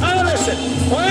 Now listen.